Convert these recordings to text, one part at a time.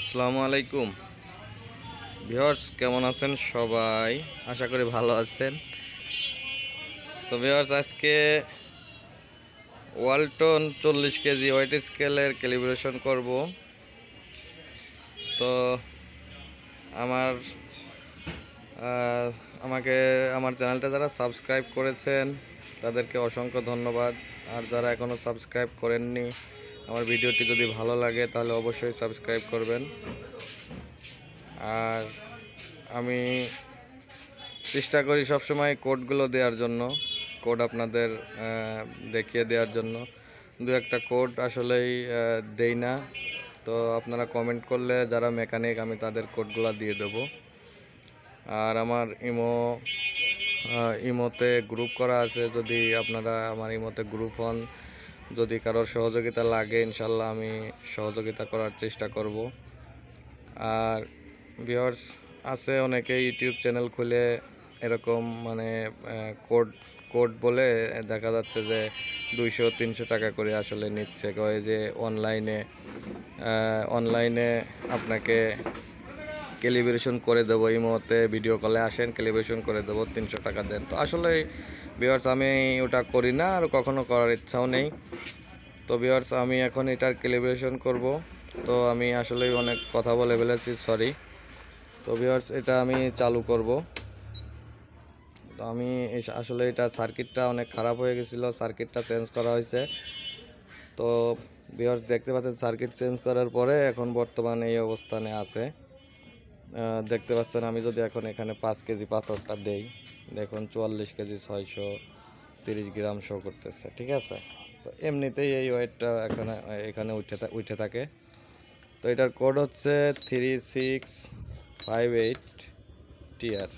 আসসালামু আলাইকুম। ভিউয়ার্স, কেমন আছেন সবাই? আশা করি ভালো আছেন। তো ভিউয়ার্স, আজকে ওয়ালটন চল্লিশ কেজি ওয়েট স্কেলের ক্যালিব্রেশন করব। তো আমার আমাকে, আমার চ্যানেলটা যারা সাবস্ক্রাইব করেছেন, তাদেরকে অসংখ্য ধন্যবাদ। আর যারা এখনও সাবস্ক্রাইব করেননি আমার ভিডিওটি যদি ভালো লাগে, তাহলে অবশ্যই সাবস্ক্রাইব করবেন। আর আমি চেষ্টা করি সবসময় কোডগুলো দেওয়ার জন্য, কোড আপনাদের দেখিয়ে দেওয়ার জন্য। দু একটা কোড আসলেই দেই না। তো আপনারা কমেন্ট করলে যারা মেকানিক আমি তাদের কোডগুলো দিয়ে দেবো। আর আমার ইমো ইমোতে গ্রুপ করা আছে। যদি আপনারা আমার ইমোতে গ্রুপ হন যদি কারোর সহযোগিতা লাগে, ইনশাল্লাহ আমি সহযোগিতা করার চেষ্টা করব। আর ভিউয়ার্স আছে অনেকে ইউটিউব চ্যানেল খুলে এরকম মানে কোড কোড বলে, দেখা যাচ্ছে যে দুইশো, তিনশো টাকা করে আসলে নিচ্ছে। কয় যে অনলাইনে অনলাইনে আপনাকে ক্যালিব্রেশন করে দেবো এই মুহূর্তে ভিডিও কলে আসেন ক্যালিব্রেশন করে দেবো, তিনশো টাকা দেন। তো আসলে ভিওয়ার্স আমি ওটা করি না আর কখনো করার ইচ্ছাও নেই। তো ভিওয়ার্স আমি এখন এটার ক্যালিব্রেশন করব। তো আমি আসলে অনেক কথা বলে ফেলেছি সরি তো ভিওয়ার্স এটা আমি চালু করব। তো আমি আসলে এটা সার্কিটটা অনেক খারাপ হয়ে গেছিল সার্কিটটা চেঞ্জ করা হয়েছে। তো ভিওয়ার্স দেখতে পাচ্ছেন সার্কিট চেঞ্জ করার পরে এখন বর্তমানে এই অবস্থানে আছে। দেখতে পাচ্ছেন, আমি যদি এখন এখানে পাঁচ কেজি পাথরটা দেই, দেখুন চুয়াল্লিশ কেজি ছয়শো তিরিশ গ্রাম শো করতেছে, ঠিক আছে? তো এমনিতেই এই ওয়েটটা এখানে এখানে উঠে উঠে থাকে। তো এটার কোড হচ্ছে three six five eight TR.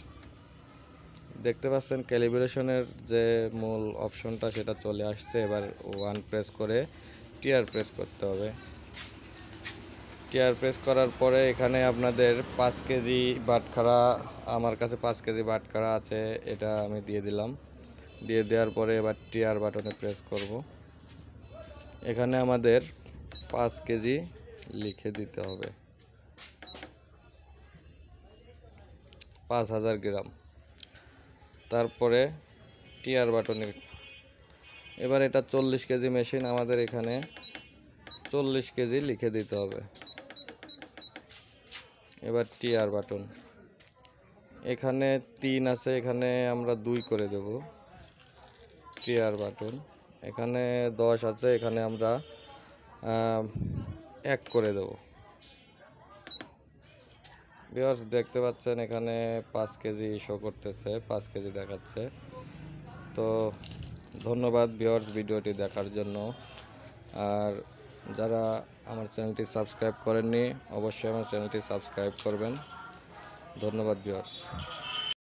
দেখতে পাচ্ছেন, ক্যালিব্রেশনের যে মূল অপশনটা, সেটা চলে আসছে। এবার ওয়ান প্রেস করে টিআর প্রেস করতে হবে। টিয়ার প্রেস করার পরে এখানে আপনাদের পাঁচ কেজি বাটখারা আমার কাছে পাঁচ কেজি বাটখারা আছে, এটা আমি দিয়ে দিলাম। দিয়ে দেওয়ার পরে এবার টিয়ার বাটনে প্রেস করব। এখানে আমাদের পাঁচ কেজি লিখে দিতে হবে। পাঁচ হাজার গ্রাম। তারপরে টিয়ার বাটনে এবার এটা চল্লিশ কেজি মেশিন আমাদের এখানে চল্লিশ কেজি লিখে দিতে হবে। এবার টিআর বাটন এখানে তিন আছে, এখানে আমরা দুই করে দেব। টিআর বাটন এখানে দশ আছে, এখানে আমরা এক করে দেব। ভিওর্স দেখতে পাচ্ছেন এখানে পাঁচ কেজি শো করতেছে, পাঁচ কেজি দেখাচ্ছে। তো ধন্যবাদ ভিওর্স ভিডিওটি দেখার জন্য। আর যারা আমার চ্যানেলটি সাবস্ক্রাইব করেননি অবশ্যই আমার চ্যানেলটি সাবস্ক্রাইব করবেন। ধন্যবাদ ভিউয়ার্স